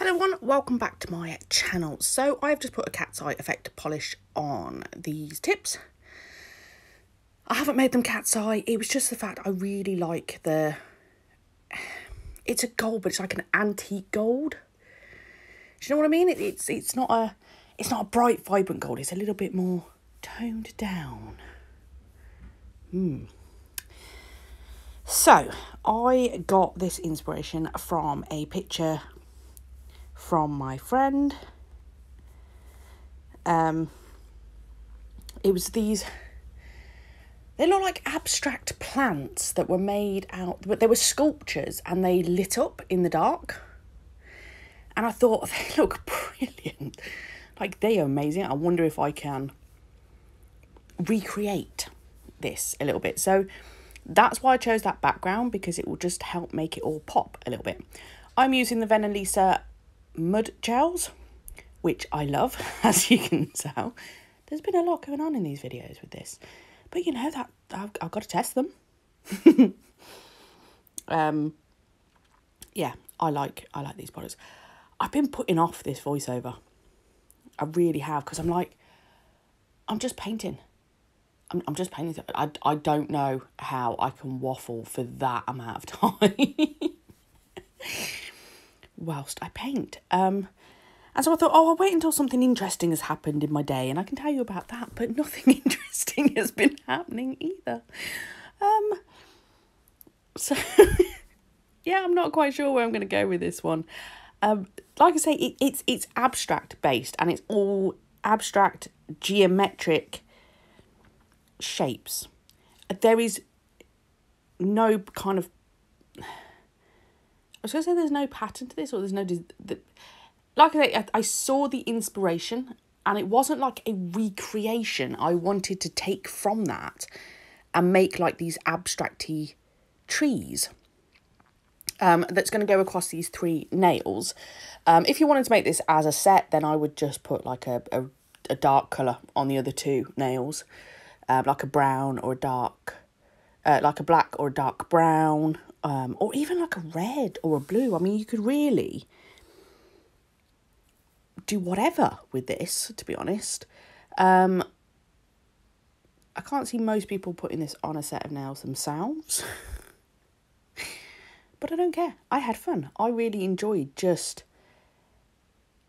Hello everyone, welcome back to my channel. So I've just put a cat's eye effect polish on these tips. I haven't made them cat's eye, it was just the fact I really like the... It's a gold, but it's like an antique gold. Do you know what I mean? It, it's it's not a it's not a bright, vibrant gold. It's a little bit more toned down. Hmm. So I got this inspiration from a picture from my friend. Um, it was these. They look like abstract plants that were made out, but they were sculptures and they lit up in the dark. And I thought they look brilliant, like they are amazing. I wonder if I can recreate this a little bit. So that's why I chose that background because it will just help make it all pop a little bit. I'm using the Venalisa mud gels, which I love, as you can tell. There's been a lot going on in these videos with this. But you know that I've, I've got to test them. um yeah, I like I like these products. I've been putting off this voiceover. I really have because I'm like I'm just painting. I'm, I'm just painting. I, I don't know how I can waffle for that amount of time whilst I paint. Um, and so I thought, oh, I'll wait until something interesting has happened in my day and I can tell you about that. But nothing interesting has been happening either. Um, so, yeah, I'm not quite sure where I'm going to go with this one. Um, like I say, it, it's it's abstract based and it's all abstract geometric shapes. There is no kind of. I was going to say there's no pattern to this, or there's no. The, like I say, I, I saw the inspiration, and it wasn't like a recreation. I wanted to take from that and make like these abstracty trees. Um, that's going to go across these three nails. Um, if you wanted to make this as a set, then I would just put like a, a, a dark colour on the other two nails um, like a brown or a dark, uh, like a black or a dark brown, um, or even like a red or a blue. I mean, you could really do whatever with this, to be honest. Um, I can't see most people putting this on a set of nails themselves. but I don't care. I had fun. I really enjoyed just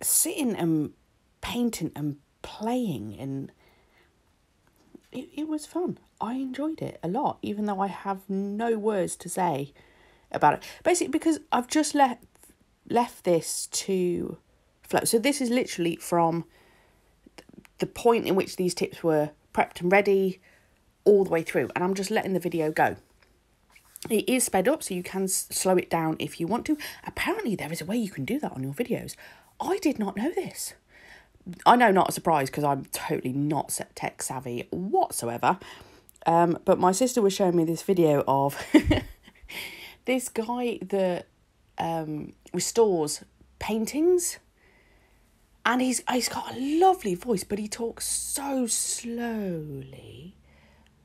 sitting and painting and playing and it, it was fun. I enjoyed it a lot, even though I have no words to say about it. Basically, because I've just left left this to flow. So this is literally from the point in which these tips were prepped and ready all the way through, and I'm just letting the video go. It is sped up, so you can slow it down if you want to. Apparently, there is a way you can do that on your videos. I did not know this. I know not a surprise because I'm totally not tech savvy whatsoever. Um, but my sister was showing me this video of this guy that um, restores paintings. And he's he's got a lovely voice, but he talks so slowly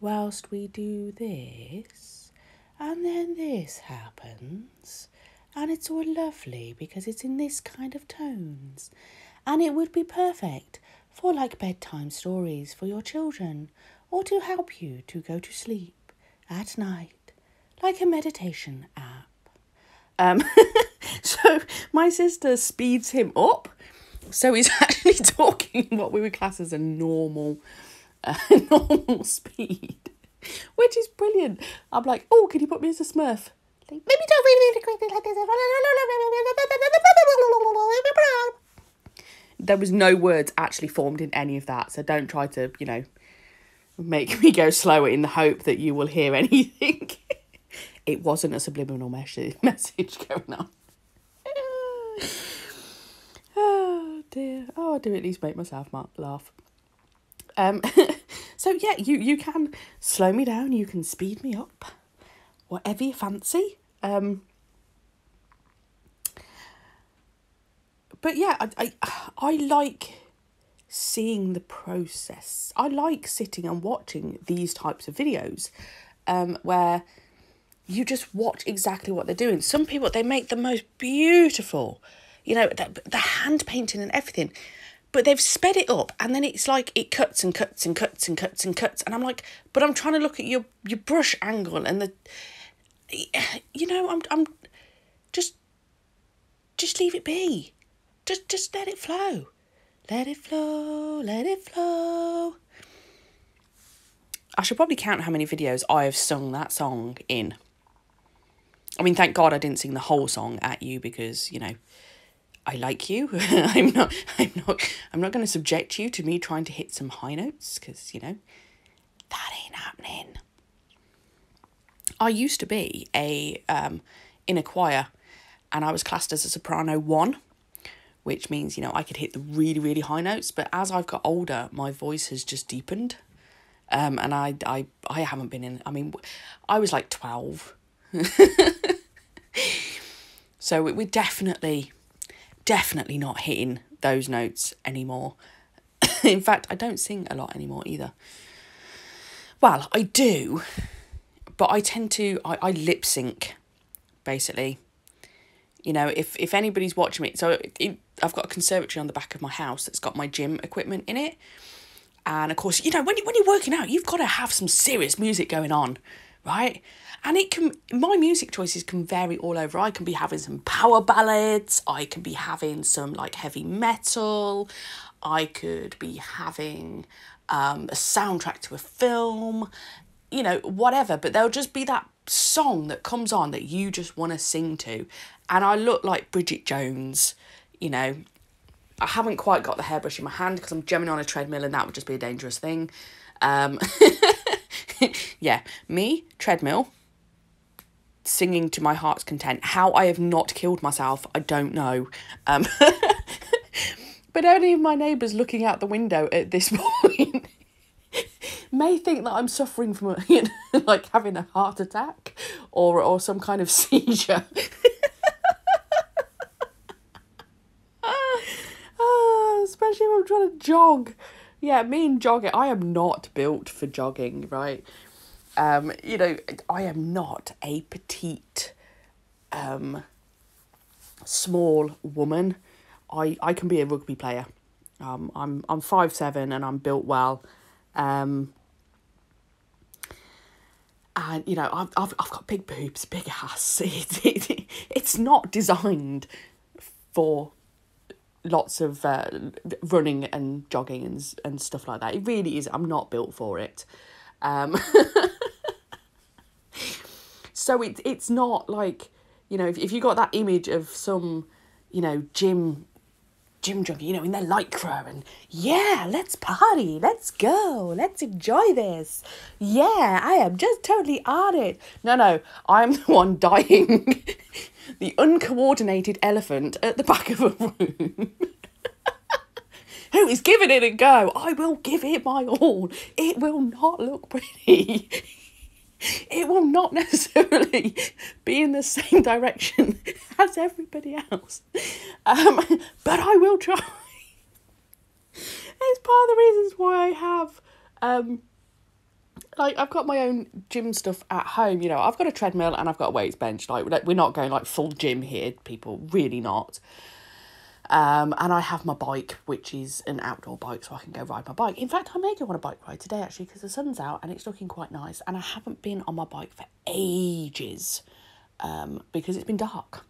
whilst we do this. And then this happens. And it's all lovely because it's in this kind of tones and it would be perfect for like bedtime stories for your children or to help you to go to sleep at night, like a meditation app. Um, so my sister speeds him up, so he's actually talking what we would class as a normal, uh, normal speed, which is brilliant. I'm like, oh, can you put me as a Smurf? Maybe don't really, really like this there was no words actually formed in any of that. So don't try to, you know, make me go slower in the hope that you will hear anything. it wasn't a subliminal message message going on. oh dear. Oh, I do at least make myself laugh. Um, so yeah, you you can slow me down. You can speed me up, whatever you fancy. Um, but yeah, I, I, I like seeing the process. I like sitting and watching these types of videos um, where you just watch exactly what they're doing. Some people, they make the most beautiful, you know, the, the hand painting and everything. But they've sped it up and then it's like it cuts and cuts and cuts and cuts and cuts. And I'm like, but I'm trying to look at your, your brush angle and the, you know, I'm, I'm just, just leave it be. Just, just let it flow. Let it flow, let it flow. I should probably count how many videos I have sung that song in. I mean, thank God I didn't sing the whole song at you because, you know, I like you. I'm not I'm not I'm not going to subject you to me trying to hit some high notes cuz, you know, that ain't happening. I used to be a um in a choir and I was classed as a soprano 1 which means, you know, I could hit the really, really high notes. But as I've got older, my voice has just deepened. Um, and I, I, I haven't been in, I mean, I was like 12. so we're definitely, definitely not hitting those notes anymore. in fact, I don't sing a lot anymore either. Well, I do, but I tend to, I, I lip sync, basically. You know, if, if anybody's watching me, so it, I've got a conservatory on the back of my house that's got my gym equipment in it. And of course, you know, when, you, when you're working out, you've got to have some serious music going on, right? And it can, my music choices can vary all over. I can be having some power ballads, I can be having some like heavy metal, I could be having um, a soundtrack to a film, you know, whatever. But there'll just be that song that comes on that you just want to sing to. And I look like Bridget Jones you know, I haven't quite got the hairbrush in my hand because I'm jumping on a treadmill and that would just be a dangerous thing. Um, yeah, me, treadmill, singing to my heart's content. How I have not killed myself, I don't know. Um, but any of my neighbours looking out the window at this point may think that I'm suffering from, you know, like having a heart attack or, or some kind of seizure. Especially I'm trying to jog. Yeah, me and jogging, I am not built for jogging, right? Um, you know, I am not a petite, um, small woman. I, I can be a rugby player. Um, I'm I'm five seven and I'm built well. Um, and you know I've, I've, I've got big boobs, big ass. It, it, it's not designed for lots of uh, running and jogging and and stuff like that. It really is. I'm not built for it. Um, so it it's not like you know if if you got that image of some you know gym gym junkie, you know, in their lycra and yeah, let's party, let's go, let's enjoy this. Yeah, I am just totally on it. No, no, I'm the one dying. The uncoordinated elephant at the back of a room. Who is giving it a go? I will give it my all. It will not look pretty. It will not necessarily be in the same direction as everybody else. Um, but I will try. It's part of the reasons why I have um, like I've got my own gym stuff at home. You know, I've got a treadmill and I've got a weights bench. Like we're not going like full gym here, people. Really not. Um, and I have my bike, which is an outdoor bike, so I can go ride my bike. In fact, I may go on a bike ride today actually because the sun's out and it's looking quite nice. And I haven't been on my bike for ages um, because it's been dark.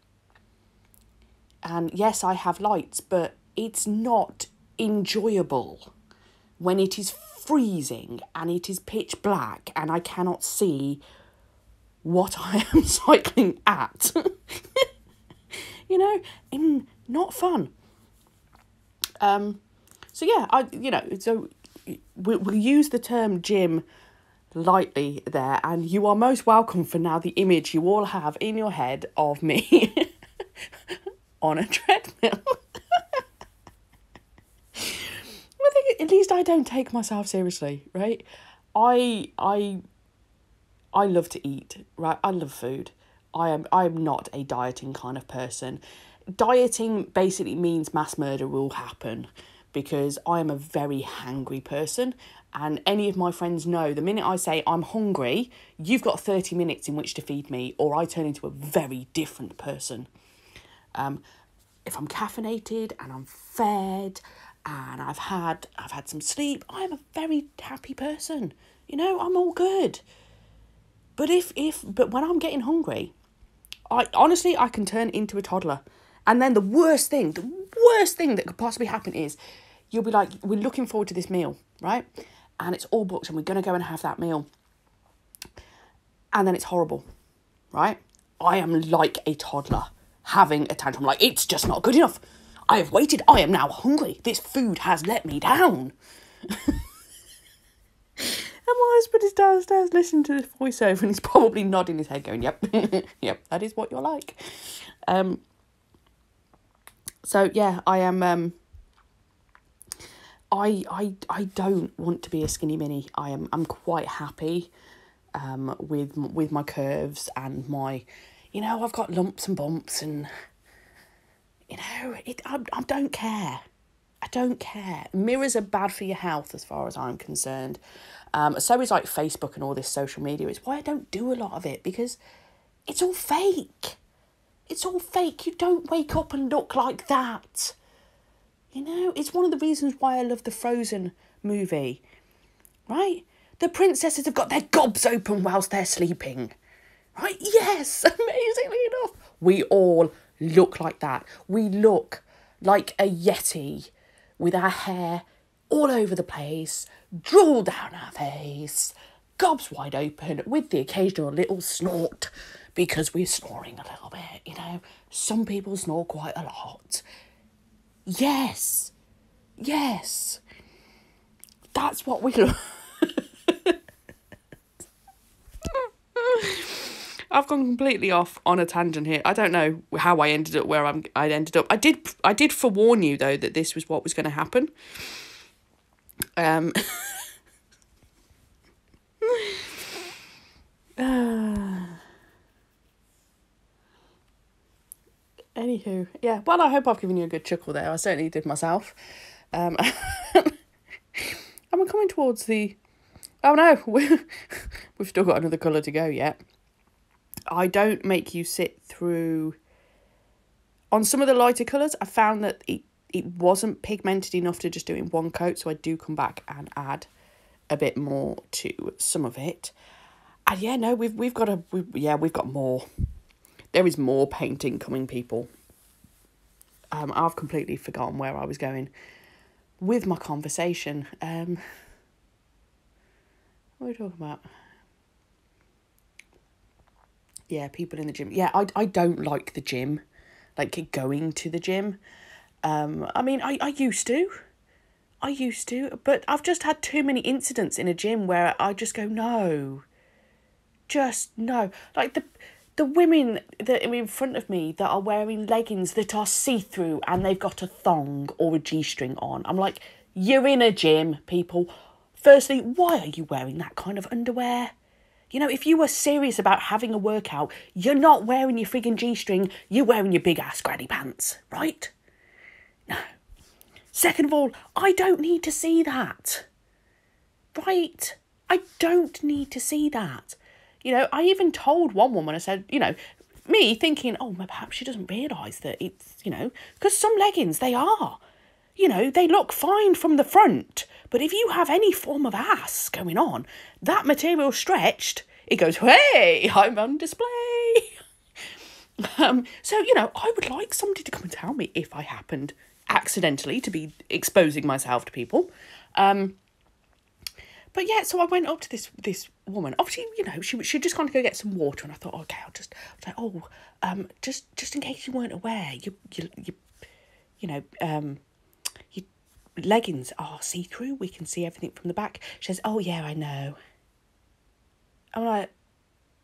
And yes, I have lights, but it's not enjoyable when it is freezing and it is pitch black and I cannot see what I am cycling at. you know, not fun. Um, so yeah, I you know so we'll, we'll use the term gym lightly there, and you are most welcome for now the image you all have in your head of me on a treadmill. I think at least I don't take myself seriously, right? I I I love to eat, right? I love food. I am I am not a dieting kind of person. Dieting basically means mass murder will happen because I am a very hangry person and any of my friends know the minute I say I'm hungry, you've got 30 minutes in which to feed me or I turn into a very different person. Um if I'm caffeinated and I'm fed and I've had I've had some sleep, I'm a very happy person. You know, I'm all good. But if if but when I'm getting hungry, I honestly I can turn into a toddler. And then the worst thing, the worst thing that could possibly happen is you'll be like, we're looking forward to this meal, right? And it's all booked and we're gonna go and have that meal. And then it's horrible, right? I am like a toddler having a tantrum, like it's just not good enough. I have waited, I am now hungry. This food has let me down. And my husband is downstairs listening to this voiceover and he's probably nodding his head going, Yep, yep, that is what you're like. Um so yeah, I am um I I I don't want to be a skinny mini. I am I'm quite happy um with with my curves and my you know, I've got lumps and bumps and you know, it I, I don't care. I don't care. Mirrors are bad for your health as far as I'm concerned. Um, so is like Facebook and all this social media. It's why I don't do a lot of it because it's all fake. It's all fake. You don't wake up and look like that. You know, it's one of the reasons why I love the Frozen movie. Right? The princesses have got their gobs open whilst they're sleeping. Right? Yes, amazingly enough. We all look like that. We look like a Yeti with our hair all over the place, drool down our face, gobs wide open, with the occasional little snort because we're snoring a little bit, you know. Some people snore quite a lot. Yes, yes, that's what we look. I've gone completely off on a tangent here. I don't know how I ended up where I'm. I ended up. I did. I did forewarn you though that this was what was going to happen. Um. Anywho, yeah. Well, I hope I've given you a good chuckle there. I certainly did myself. Um, and we're coming towards the. Oh no, we we've still got another colour to go yet. I don't make you sit through. On some of the lighter colours, I found that it, it wasn't pigmented enough to just do in one coat, so I do come back and add a bit more to some of it. And yeah, no, we've we've got a we, yeah we've got more. There is more painting coming, people. Um, I've completely forgotten where I was going with my conversation. Um, what are we talking about? Yeah, people in the gym. Yeah, I, I don't like the gym, like going to the gym. Um, I mean, I, I used to. I used to, but I've just had too many incidents in a gym where I just go, no. Just no. Like the the women that are in front of me that are wearing leggings that are see through and they've got a thong or a G string on. I'm like, you're in a gym, people. Firstly, why are you wearing that kind of underwear? You know, if you were serious about having a workout, you're not wearing your frigging G string, you're wearing your big ass granny pants, right? No. Second of all, I don't need to see that. Right? I don't need to see that. You know, I even told one woman, I said, you know, me thinking, oh, perhaps she doesn't realise that it's, you know, because some leggings, they are. You know, they look fine from the front, but if you have any form of ass going on, that material stretched, it goes, hey, I'm on display. um, so, you know, I would like somebody to come and tell me if I happened accidentally to be exposing myself to people. Um, but yeah, so I went up to this this woman. Obviously, you know, she she just kind of go get some water, and I thought, okay, I'll just like, oh, um, just just in case you weren't aware, you you you, you know, um, leggings are see through. We can see everything from the back. She says, Oh, yeah, I know. I'm like,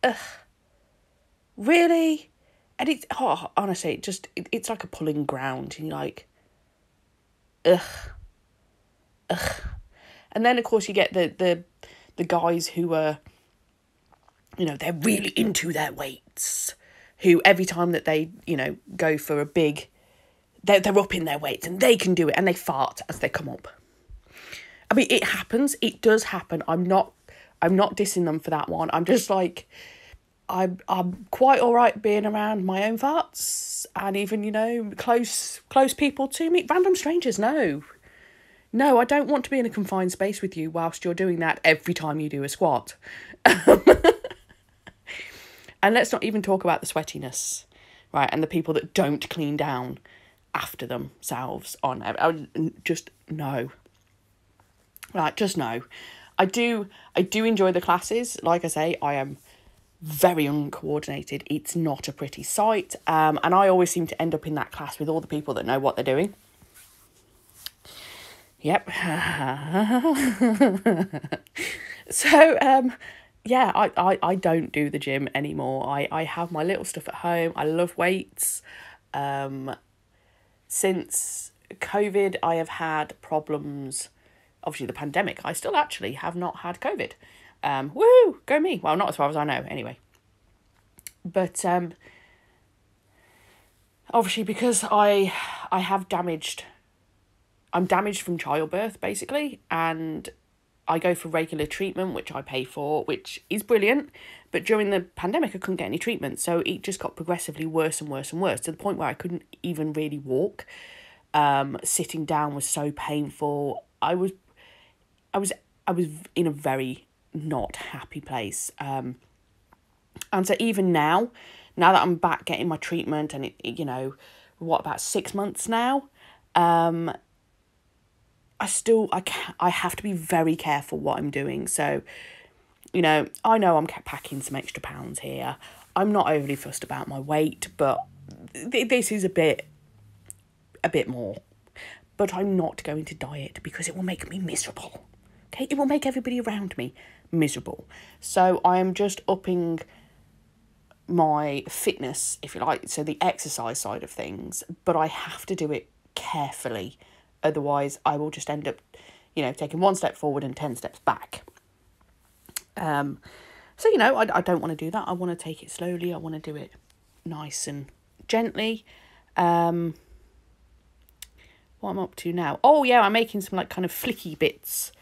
Ugh, really? And it's, oh, honestly, it just, it, it's like a pulling ground. And you're like, Ugh, ugh. And then, of course, you get the, the, the guys who are, you know, they're really into their weights. Who every time that they, you know, go for a big they're, they're up in their weights and they can do it and they fart as they come up. I mean, it happens. It does happen. I'm not. I'm not dissing them for that one. I'm just like, I'm I'm quite all right being around my own farts and even you know close close people to me. Random strangers, no, no, I don't want to be in a confined space with you whilst you're doing that every time you do a squat. and let's not even talk about the sweatiness, right? And the people that don't clean down after themselves on I just no. Like just no. I do I do enjoy the classes. Like I say, I am very uncoordinated. It's not a pretty sight. Um, and I always seem to end up in that class with all the people that know what they're doing. Yep. so, um, yeah, I, I, I don't do the gym anymore. I, I have my little stuff at home. I love weights. Um, since COVID, I have had problems. Obviously, the pandemic, I still actually have not had COVID. Um, woo, go me. Well, not as far as I know, anyway. But um, obviously, because I I have damaged I'm damaged from childbirth basically, and I go for regular treatment, which I pay for, which is brilliant. But during the pandemic, I couldn't get any treatment, so it just got progressively worse and worse and worse to the point where I couldn't even really walk. Um, sitting down was so painful. I was, I was, I was in a very not happy place. Um, and so even now, now that I'm back getting my treatment, and it, it you know, what about six months now, um, I still I can I have to be very careful what I'm doing. So, you know, I know I'm packing some extra pounds here. I'm not overly fussed about my weight, but th- this is a bit a bit more. But I'm not going to diet because it will make me miserable. Okay? It will make everybody around me miserable. So I am just upping my fitness, if you like, so the exercise side of things, but I have to do it carefully Otherwise, I will just end up, you know, taking one step forward and 10 steps back. Um, so, you know, I, I don't want to do that. I want to take it slowly. I want to do it nice and gently. Um, what I'm up to now. Oh, yeah, I'm making some like kind of flicky bits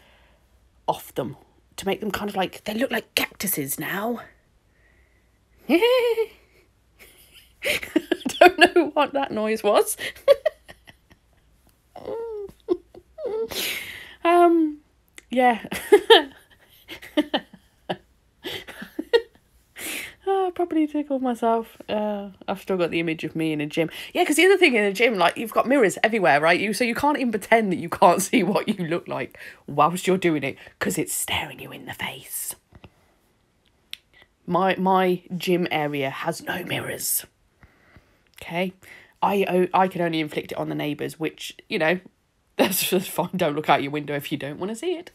off them to make them kind of like, they look like cactuses now. I don't know what that noise was. um, yeah. oh, I probably tickled myself. Uh, I've still got the image of me in a gym. Yeah, because the other thing in a gym, like you've got mirrors everywhere, right? You so you can't even pretend that you can't see what you look like whilst you're doing it because it's staring you in the face. My my gym area has no mirrors. Okay, I I can only inflict it on the neighbours, which you know that's just fine. Don't look out your window if you don't want to see it.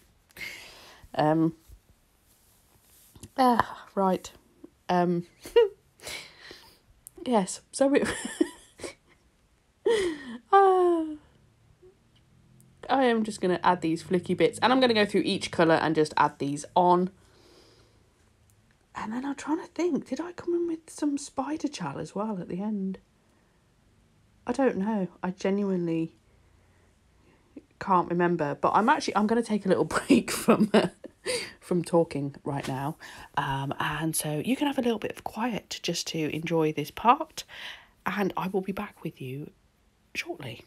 Um. Ah, right. Um. yes. So it. uh, I am just going to add these flicky bits and I'm going to go through each colour and just add these on. And then I'm trying to think, did I come in with some spider gel as well at the end? I don't know. I genuinely can't remember, but I'm actually I'm going to take a little break from from talking right now, um, and so you can have a little bit of quiet just to enjoy this part, and I will be back with you shortly.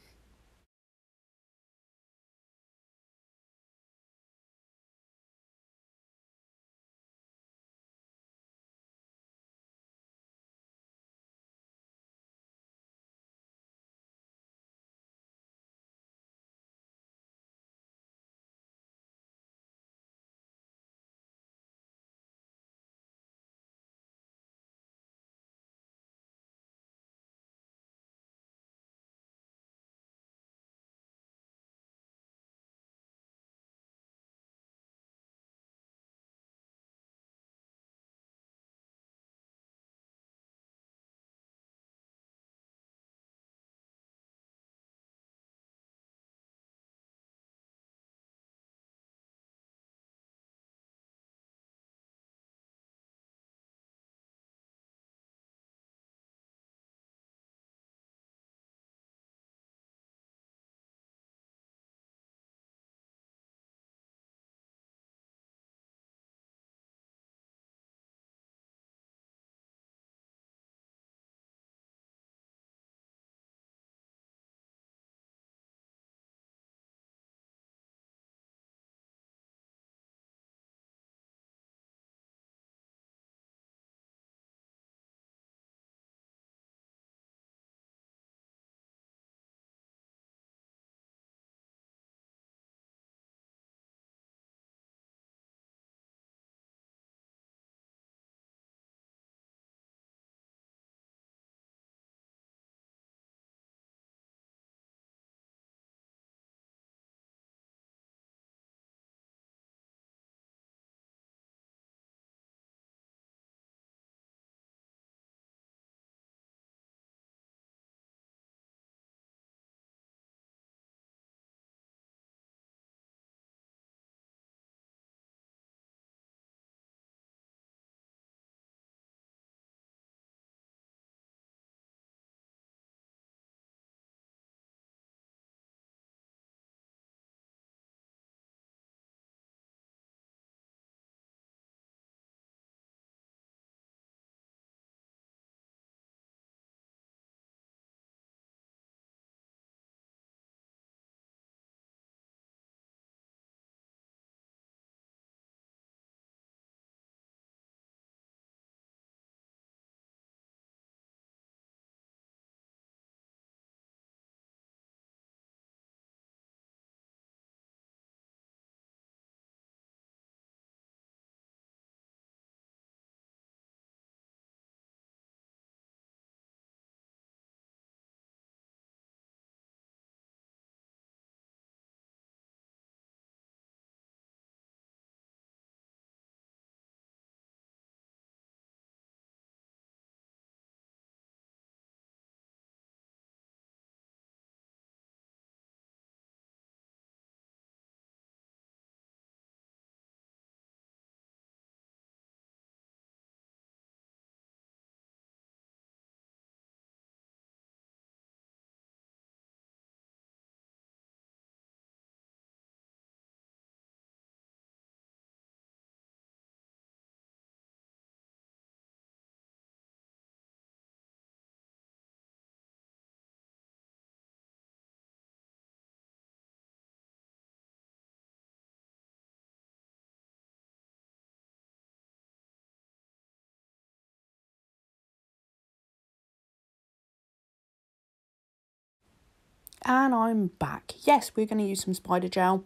And I'm back. Yes, we're going to use some spider gel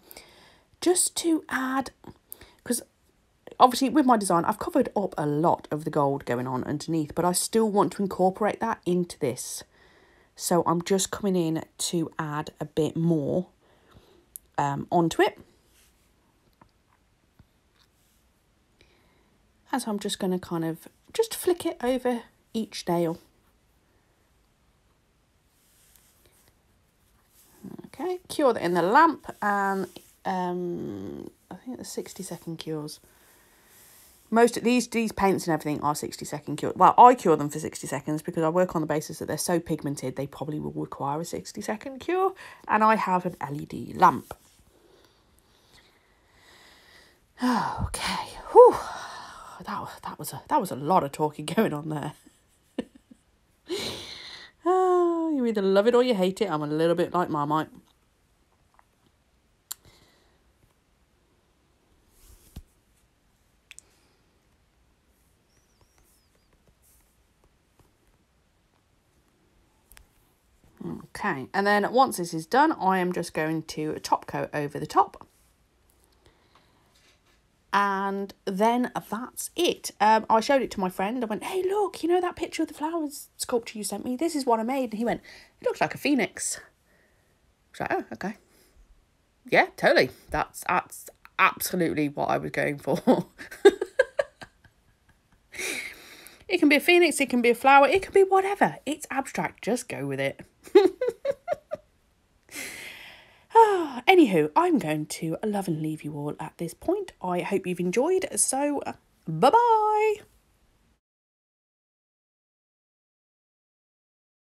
just to add, because obviously with my design, I've covered up a lot of the gold going on underneath, but I still want to incorporate that into this. So I'm just coming in to add a bit more um, onto it. As I'm just going to kind of just flick it over each nail. Okay, cure that in the lamp and um, I think the 60 second cures. Most of these these paints and everything are 60 second cure. Well, I cure them for 60 seconds because I work on the basis that they're so pigmented they probably will require a 60 second cure and I have an LED lamp. Okay. Whew. That that was a that was a lot of talking going on there. oh, you either love it or you hate it. I'm a little bit like Marmite. Okay, and then once this is done, I am just going to top coat over the top. And then that's it. Um, I showed it to my friend. I went, hey, look, you know that picture of the flowers sculpture you sent me? This is what I made. And he went, it looks like a phoenix. I was like, oh, okay. Yeah, totally. That's, that's absolutely what I was going for. it can be a phoenix, it can be a flower, it can be whatever. It's abstract. Just go with it. Anywho, I'm going to love and leave you all at this point. I hope you've enjoyed. So, uh, bye bye.